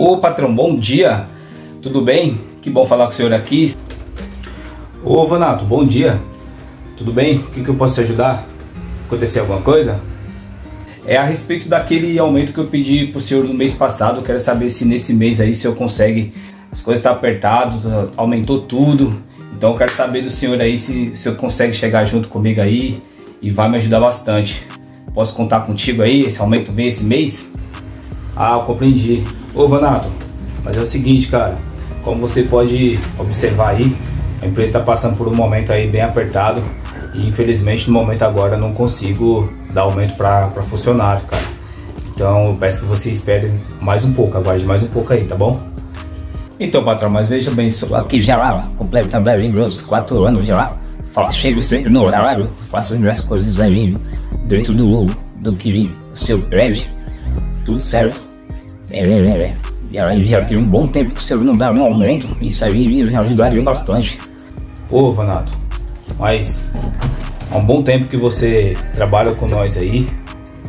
Ô patrão, bom dia, tudo bem? Que bom falar com o senhor aqui. Ô Vanato, bom dia, tudo bem? O que, que eu posso te ajudar? Aconteceu alguma coisa? É a respeito daquele aumento que eu pedi pro senhor no mês passado. Quero saber se nesse mês aí o senhor consegue. As coisas estão tá aumentou tudo. Então eu quero saber do senhor aí se o senhor consegue chegar junto comigo aí e vai me ajudar bastante. Posso contar contigo aí? Esse aumento vem esse mês? Ah, eu compreendi. Ô Vanato, mas é o seguinte, cara, como você pode observar aí, a empresa está passando por um momento aí bem apertado e infelizmente no momento agora não consigo dar aumento para funcionário, cara. Então eu peço que você espere mais um pouco, aguarde mais um pouco aí, tá bom? Então, patrão, mas veja bem, só aqui geral, completando em grosso, quatro anos geral. Fala, chego sempre no horário, faço as minhas coisas aí, dentro do, do que o seu prédio, tudo certo. É, é, é, já tem um bom tempo que o senhor não dá um aumento, isso aí me ajudaria bastante. Pô, Vanato, mas há um bom tempo que você trabalha com nós aí,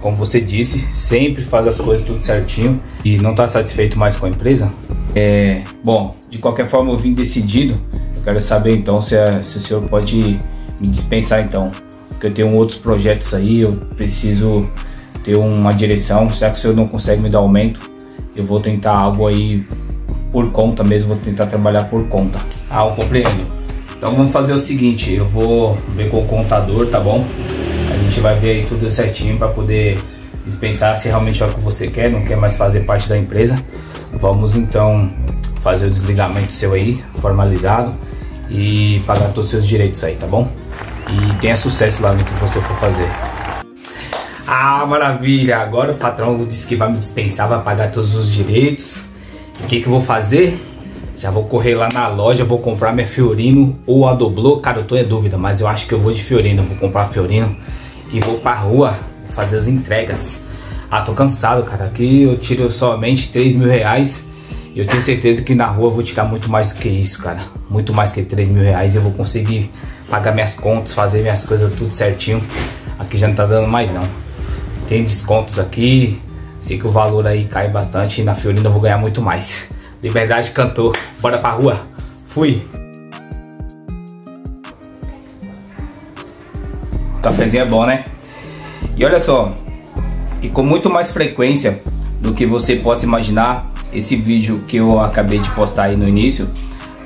como você disse, sempre faz as coisas tudo certinho e não está satisfeito mais com a empresa? É, bom, de qualquer forma eu vim decidido, eu quero saber então se, a, se o senhor pode me dispensar então, porque eu tenho outros projetos aí, eu preciso ter uma direção, será que o senhor não consegue me dar aumento? Eu vou tentar algo aí por conta mesmo, vou tentar trabalhar por conta. Ah, eu compreendo. Então vamos fazer o seguinte, eu vou ver com o contador, tá bom? A gente vai ver aí tudo certinho para poder dispensar se realmente é o que você quer, não quer mais fazer parte da empresa. Vamos então fazer o desligamento seu aí, formalizado e pagar todos os seus direitos aí, tá bom? E tenha sucesso lá no que você for fazer. Ah, maravilha! Agora o patrão disse que vai me dispensar, vai pagar todos os direitos. O que, que eu vou fazer? Já vou correr lá na loja, vou comprar minha Fiorino ou a Doblô. Cara, eu tô em dúvida, mas eu acho que eu vou de Fiorino. vou comprar a Fiorino e vou pra rua fazer as entregas. Ah, tô cansado, cara. Aqui eu tiro somente 3 mil reais. E eu tenho certeza que na rua eu vou tirar muito mais que isso, cara. Muito mais que 3 mil reais. Eu vou conseguir pagar minhas contas, fazer minhas coisas tudo certinho. Aqui já não tá dando mais não. Tem descontos aqui. Sei que o valor aí cai bastante e na Fiorina eu vou ganhar muito mais. Liberdade cantor. Bora pra rua. Fui. O cafezinho é bom, né? E olha só, e com muito mais frequência do que você possa imaginar, esse vídeo que eu acabei de postar aí no início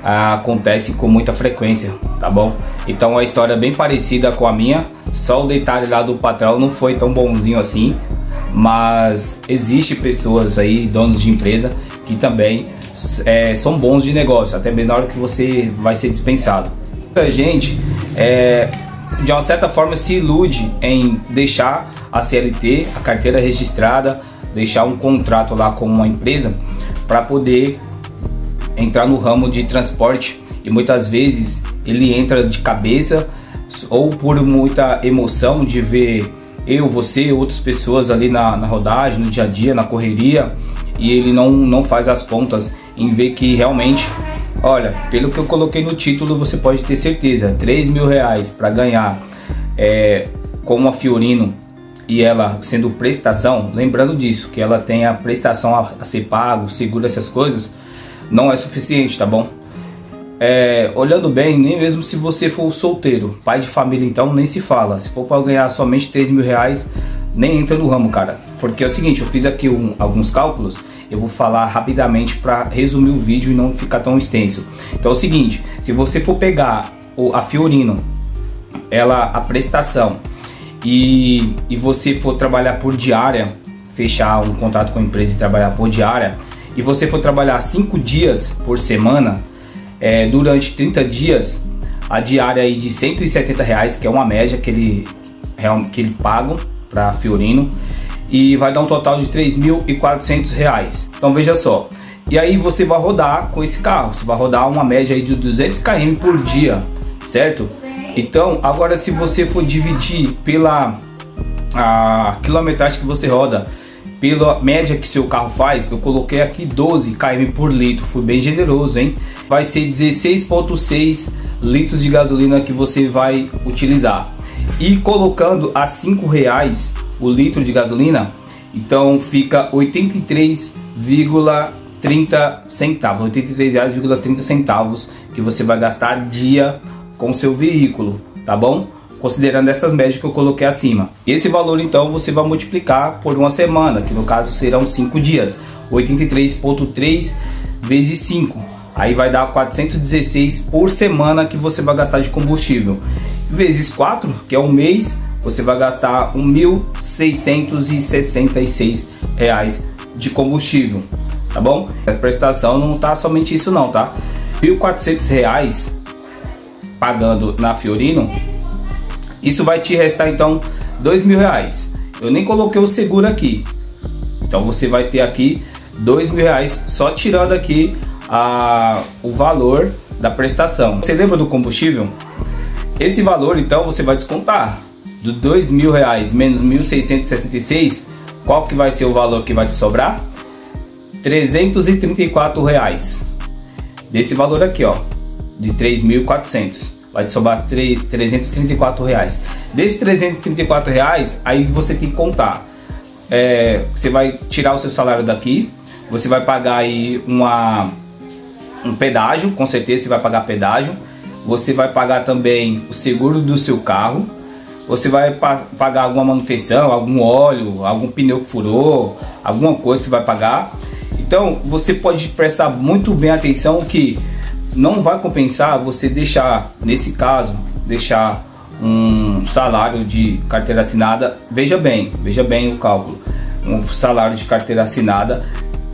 acontece com muita frequência, tá bom? Então a história é bem parecida com a minha, só o detalhe lá do patrão não foi tão bonzinho assim, mas existe pessoas aí, donos de empresa, que também é, são bons de negócio, até mesmo na hora que você vai ser dispensado. A gente, é, de uma certa forma, se ilude em deixar a CLT, a carteira registrada, deixar um contrato lá com uma empresa para poder entrar no ramo de transporte e muitas vezes ele entra de cabeça ou por muita emoção de ver eu, você, outras pessoas ali na, na rodagem, no dia a dia, na correria, e ele não, não faz as contas em ver que realmente, olha, pelo que eu coloquei no título, você pode ter certeza, 3 mil reais para ganhar é, com a Fiorino e ela sendo prestação, lembrando disso, que ela tem a prestação a, a ser pago, seguro essas coisas, não é suficiente, tá bom? É, olhando bem, nem mesmo se você for solteiro, pai de família então, nem se fala. Se for para ganhar somente 3 mil reais, nem entra no ramo, cara. Porque é o seguinte, eu fiz aqui um, alguns cálculos, eu vou falar rapidamente para resumir o vídeo e não ficar tão extenso. Então é o seguinte, se você for pegar a Fiorino, ela a prestação e, e você for trabalhar por diária, fechar um contrato com a empresa e trabalhar por diária, e você for trabalhar 5 dias por semana, é, durante 30 dias a diária aí de 170 reais, que é uma média que ele, que ele paga para Fiorino e vai dar um total de 3.400 reais. Então veja só, e aí você vai rodar com esse carro, você vai rodar uma média aí de 200 km por dia, certo? Então agora se você for dividir pela a quilometragem que você roda pela média que seu carro faz, eu coloquei aqui 12 km por litro, fui bem generoso, hein? Vai ser 16.6 litros de gasolina que você vai utilizar. E colocando a 5 reais o litro de gasolina, então fica 83,3 30 centavos, R$ 83,30 centavos que você vai gastar dia com seu veículo, tá bom? Considerando essas médias que eu coloquei acima. Esse valor então você vai multiplicar por uma semana, que no caso serão 5 dias. 83.3 vezes 5. Aí vai dar 416 por semana que você vai gastar de combustível. Vezes 4, que é um mês, você vai gastar R$ 1.666 de combustível, tá bom? A prestação não tá somente isso não, tá? R$ 1.400 pagando na Fiorino, isso vai te restar então R$ mil reais. Eu nem coloquei o seguro aqui, então você vai ter aqui R$ mil reais só tirando aqui a, o valor da prestação. Você lembra do combustível? Esse valor então você vai descontar do dois mil reais menos 1.666, qual que vai ser o valor que vai te sobrar? 334 reais. Desse valor aqui, ó, de 3.400, vai te sobrar 3, 334 reais. Desses 334 reais, aí você tem que contar. É, você vai tirar o seu salário daqui, você vai pagar aí uma um pedágio, com certeza você vai pagar pedágio. Você vai pagar também o seguro do seu carro você vai pagar alguma manutenção, algum óleo, algum pneu que furou, alguma coisa você vai pagar. Então você pode prestar muito bem atenção que não vai compensar você deixar, nesse caso, deixar um salário de carteira assinada. Veja bem, veja bem o cálculo. Um salário de carteira assinada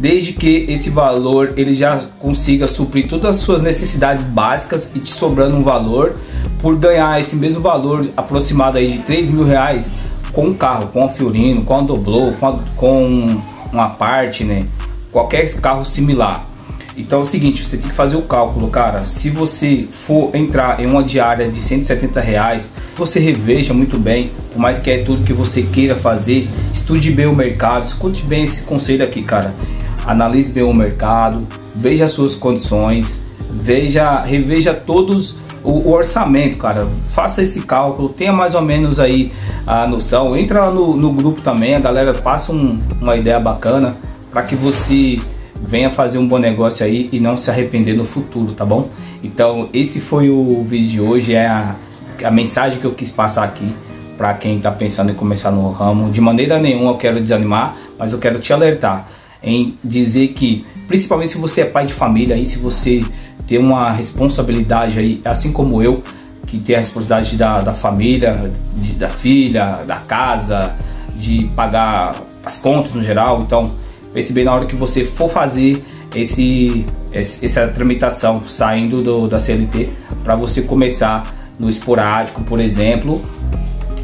desde que esse valor ele já consiga suprir todas as suas necessidades básicas e te sobrando um valor por ganhar esse mesmo valor aproximado aí de 3 mil reais com um carro, com a Fiorino, com a Doblo, com, a, com uma parte, né? Qualquer carro similar. Então é o seguinte, você tem que fazer o cálculo, cara. Se você for entrar em uma diária de 170 reais, você reveja muito bem, por mais que é tudo que você queira fazer, estude bem o mercado, escute bem esse conselho aqui, cara analise bem o mercado, veja as suas condições, veja, reveja todos o, o, orçamento, cara. Faça esse cálculo, tenha mais ou menos aí a noção. Entra no, no grupo também, a galera passa um, uma ideia bacana para que você venha fazer um bom negócio aí e não se arrepender no futuro, tá bom? Então esse foi o vídeo de hoje, é a, a mensagem que eu quis passar aqui para quem está pensando em começar no ramo. De maneira nenhuma eu quero desanimar, mas eu quero te alertar em dizer que, principalmente se você é pai de família, aí, se você tem uma responsabilidade aí, assim como eu, que tem a responsabilidade da, da família, de, da filha, da casa, de pagar as contas no geral. Então, pense bem na hora que você for fazer esse, essa tramitação saindo do, da CLT para você começar no esporádico, por exemplo.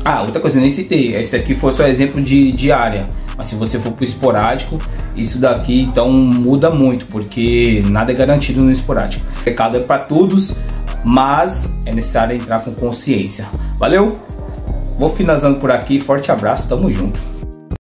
Ah, outra coisa, nem citei. Esse aqui foi só exemplo de diária. Mas se você for para o esporádico, isso daqui então muda muito, porque nada é garantido no esporádico. O recado é para todos, mas é necessário entrar com consciência. Valeu? Vou finalizando por aqui. Forte abraço, tamo junto.